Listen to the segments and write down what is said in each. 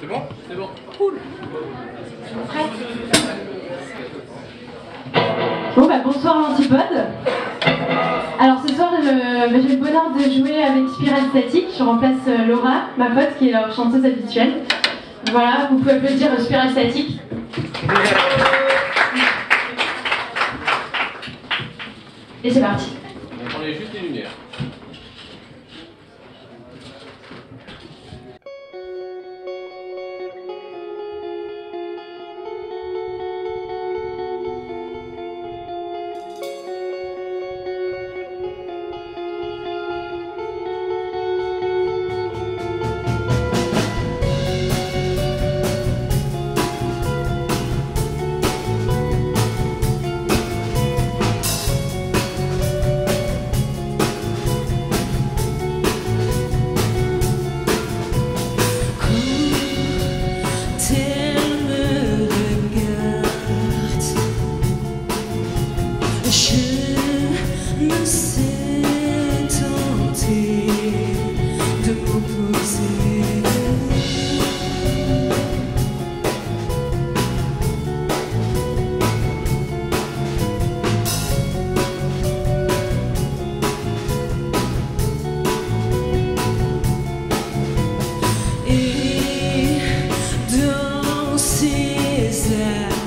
C'est bon C'est bon. Bon bah bonsoir l'antipode. Alors ce soir bah, j'ai le bonheur de jouer avec Spiral Static. Je remplace euh, Laura, ma pote qui est leur chanteuse habituelle. Voilà, vous pouvez applaudir euh, Spiral Static. Et c'est parti. On est juste les lumières. Je me sais tenter de m'opposer. Et dans elle me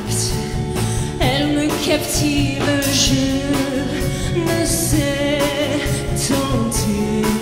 captive, je ne sais tenter.